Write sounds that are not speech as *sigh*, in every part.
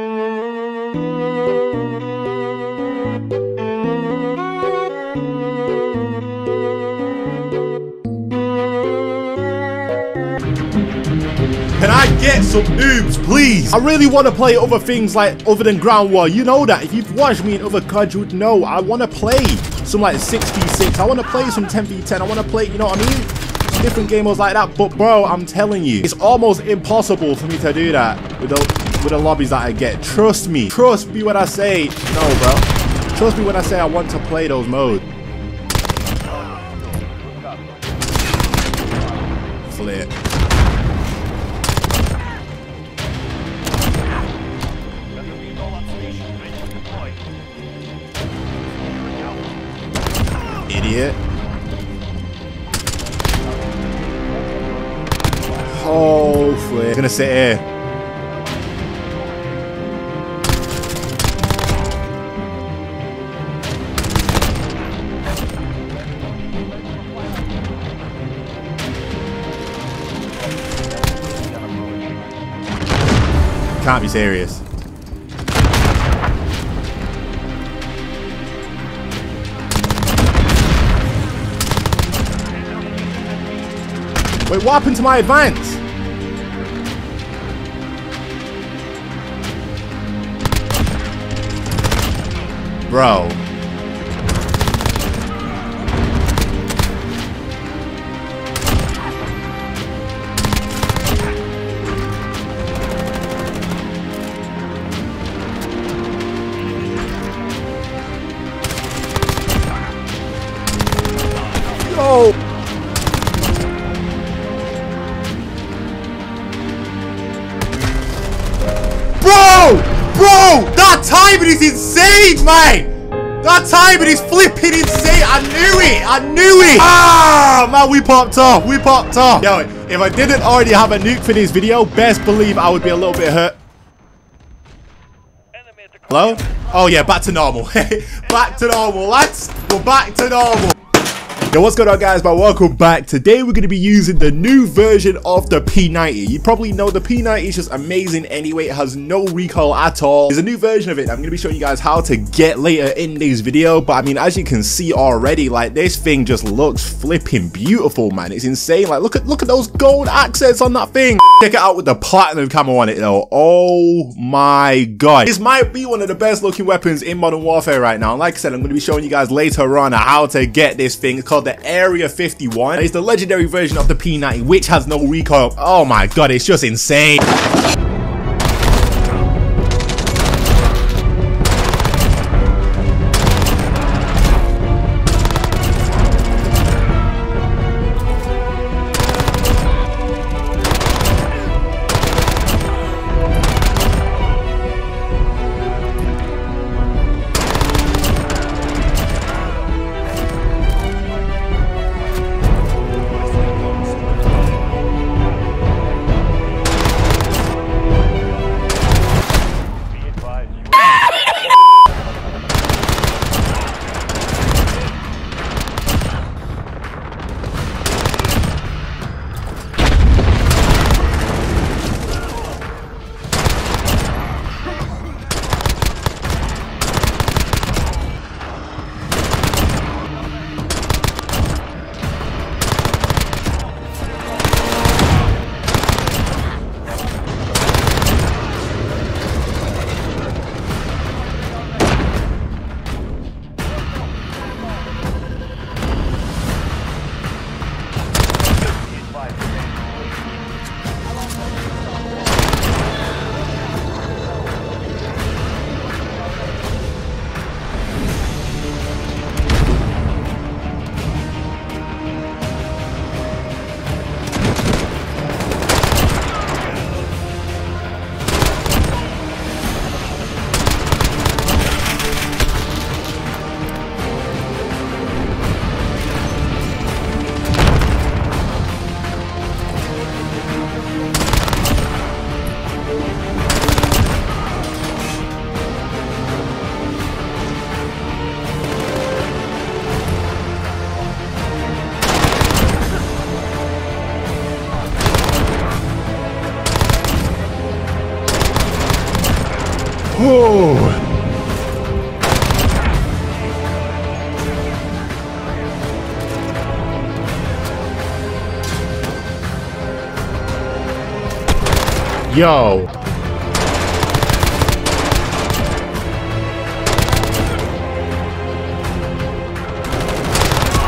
Can I get some noobs, please? I really want to play other things like other than Ground War. You know that. If you've watched me in other cards, you would know. I want to play some like 6v6. I want to play some 10v10. I want to play, you know what I mean? Different game modes like that. But bro, I'm telling you, it's almost impossible for me to do that with the, with the lobbies that I get. Trust me. Trust me when I say, no, bro. Trust me when I say I want to play those modes. Flip. Idiot. Oh, flip. Gonna sit here. Can't be serious. Wait, what happened to my advance? Bro. Timing is insane, man! That timing is flipping insane! I knew it! I knew it! Ah! Man, we popped off! We popped off! Yo, if I didn't already have a nuke for this video, best believe I would be a little bit hurt. Hello? Oh yeah, back to normal. *laughs* back to normal, lads. We're back to normal. Yo, what's going on guys, but welcome back. Today we're going to be using the new version of the P90. You probably know the P90 is just amazing anyway. It has no recoil at all. There's a new version of it. I'm going to be showing you guys how to get later in this video. But I mean, as you can see already, like this thing just looks flipping beautiful, man. It's insane. Like look at look at those gold accents on that thing. Check it out with the platinum camo on it though. Oh my god. This might be one of the best looking weapons in Modern Warfare right now. And like I said, I'm going to be showing you guys later on how to get this thing. It's called the Area 51. It's the legendary version of the P90, which has no recoil. Oh my god, it's just insane. Oh. Yo.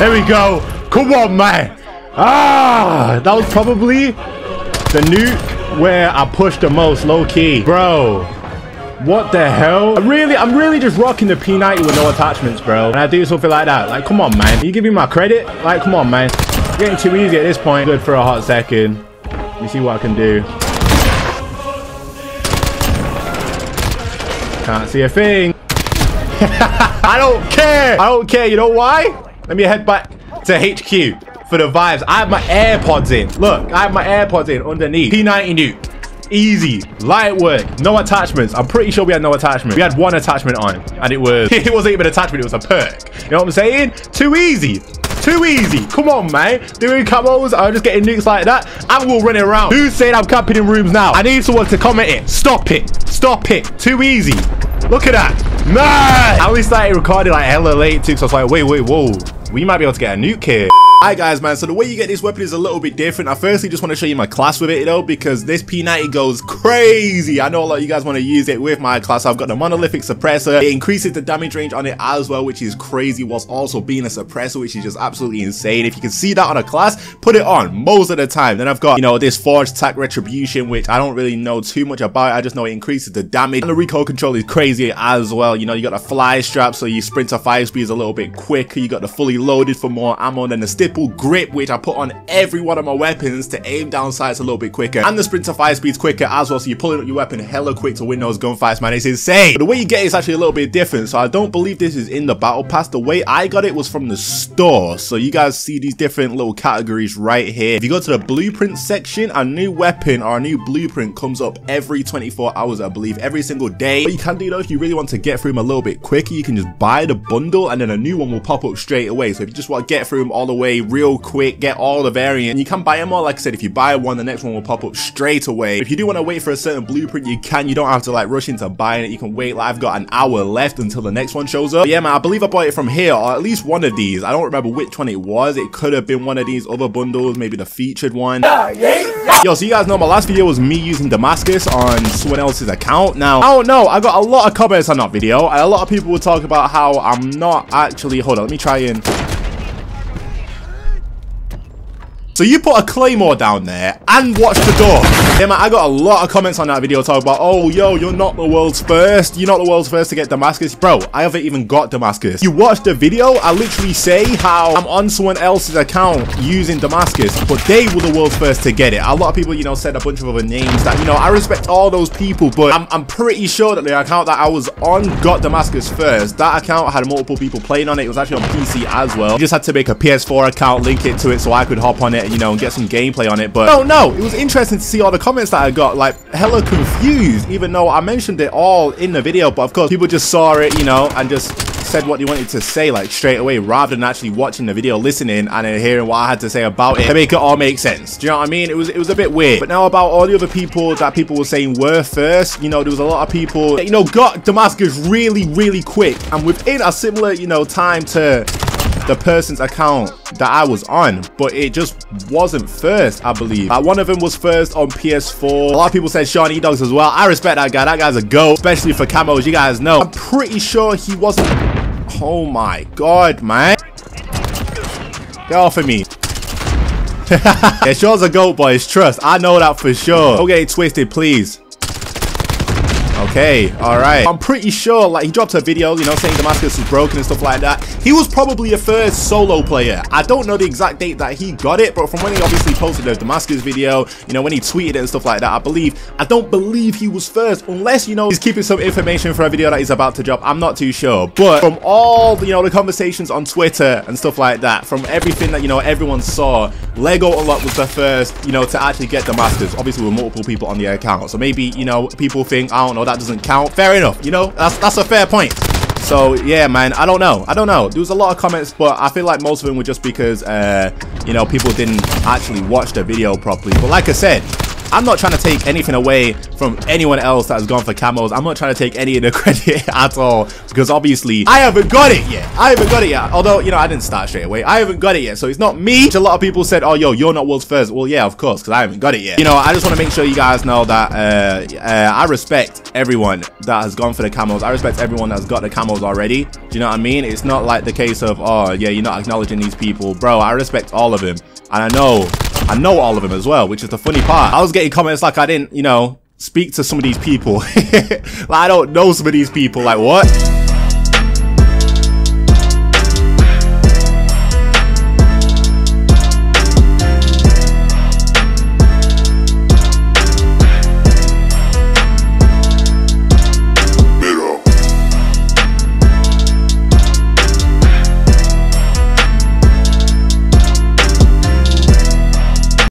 There we go. Come on, man. Ah, that was probably the nuke where I pushed the most low key. Bro, what the hell? I'm really, I'm really just rocking the P90 with no attachments, bro. And I do something like that. Like, come on, man. You give me my credit? Like, come on, man. It's getting too easy at this point. Good for a hot second. Let me see what I can do. Can't see a thing. *laughs* I don't care. I don't care. You know why? Let me head back to HQ for the vibes. I have my AirPods in. Look, I have my AirPods in underneath. P90 nuke. Easy. Light work. No attachments. I'm pretty sure we had no attachment. We had one attachment on. And it was... *laughs* it wasn't even an attachment. It was a perk. You know what I'm saying? Too easy. Too easy. Come on, man. Doing camos. I'm just getting nukes like that. I will run it around. Who's saying I'm camping in rooms now? I need someone to comment it. Stop it. Stop it. Too easy. Look at that. Man. I only started recording like hella late too. So I was like, wait, wait, whoa we might be able to get a nuke here. Alright guys man, so the way you get this weapon is a little bit different. I firstly just want to show you my class with it though, because this P90 goes crazy. I know a lot of you guys want to use it with my class. I've got the monolithic suppressor. It increases the damage range on it as well, which is crazy, whilst also being a suppressor, which is just absolutely insane. If you can see that on a class, put it on most of the time. Then I've got, you know, this Forge TAC retribution, which I don't really know too much about. I just know it increases the damage. And the recoil control is crazy as well. You know, you got the fly strap, so you sprint to fire speed is a little bit quicker. You got the fully loaded for more ammo, than the grip, which I put on every one of my weapons to aim down sights a little bit quicker. And the sprint to fire speed's quicker as well, so you're pulling up your weapon hella quick to win those gunfights, man. It's insane. But the way you get it is actually a little bit different, so I don't believe this is in the battle pass. The way I got it was from the store. So you guys see these different little categories right here. If you go to the blueprint section, a new weapon or a new blueprint comes up every 24 hours, I believe, every single day. But you can do though, if you really want to get through them a little bit quicker, you can just buy the bundle and then a new one will pop up straight away. So if you just want to get through them all the way real quick, get all the variant. You can buy them all. Like I said, if you buy one, the next one will pop up straight away. If you do want to wait for a certain blueprint, you can. You don't have to like rush into buying it. You can wait. Like I've got an hour left until the next one shows up. But yeah, man, I believe I bought it from here, or at least one of these. I don't remember which one it was. It could have been one of these other bundles, maybe the featured one. Yo, so you guys know my last video was me using Damascus on someone else's account. Now, I don't know. I got a lot of comments on that video, and a lot of people would talk about how I'm not actually. Hold on, let me try and So you put a claymore down there and watch the door. Man, I got a lot of comments on that video talking about, oh, yo, you're not the world's first. You're not the world's first to get Damascus. Bro, I haven't even got Damascus. You watch the video, I literally say how I'm on someone else's account using Damascus, but they were the world's first to get it. A lot of people, you know, said a bunch of other names that, you know, I respect all those people, but I'm, I'm pretty sure that the account that I was on got Damascus first. That account had multiple people playing on it. It was actually on PC as well. You just had to make a PS4 account, link it to it so I could hop on it and, you know, and get some gameplay on it. But no, no, it was interesting to see all the comments that I got, like hella confused, even though I mentioned it all in the video. But of course, people just saw it, you know, and just said what they wanted to say like straight away rather than actually watching the video listening and then hearing what I had to say about it. To make it all make sense. Do you know what I mean? It was it was a bit weird. But now about all the other people that people were saying were first you know there was a lot of people that, you know got Damascus really really quick. And within a similar you know time to the person's account that I was on, but it just wasn't first, I believe. Like, one of them was first on PS4. A lot of people said Sean E Dogs as well. I respect that guy. That guy's a go, especially for camos. You guys know. I'm pretty sure he wasn't. Oh my god, man. Get off of me. *laughs* yeah, Sean's a goat, boys. Trust. I know that for sure. Okay, Twisted, please. Okay, alright. I'm pretty sure, like, he dropped a video, you know, saying Damascus is broken and stuff like that. He was probably a first solo player. I don't know the exact date that he got it, but from when he obviously posted the Damascus video, you know, when he tweeted it and stuff like that, I believe, I don't believe he was first, unless, you know, he's keeping some information for a video that he's about to drop. I'm not too sure. But from all, you know, the conversations on Twitter and stuff like that, from everything that, you know, everyone saw, Lego Unlock was the first, you know, to actually get Damascus, obviously with multiple people on the account. So maybe, you know, people think, I don't know, that doesn't count. Fair enough, you know, that's, that's a fair point. So yeah, man, I don't know. I don't know. There was a lot of comments, but I feel like most of them were just because, uh, you know, people didn't actually watch the video properly. But like I said, I'm not trying to take anything away from anyone else that has gone for camos. I'm not trying to take any of the *laughs* credit at all because obviously I haven't got it yet. I haven't got it yet. Although, you know, I didn't start straight away. I haven't got it yet. So it's not me. Which A lot of people said, oh, yo, you're not world's first. Well, yeah, of course, because I haven't got it yet. You know, I just want to make sure you guys know that uh, uh, I respect everyone that has gone for the camos. I respect everyone that's got the camos already. Do you know what I mean? It's not like the case of, oh, yeah, you're not acknowledging these people. Bro, I respect all of them. And I know, I know all of them as well, which is the funny part. I was getting comments like I didn't, you know, speak to some of these people. *laughs* like, I don't know some of these people. Like, what?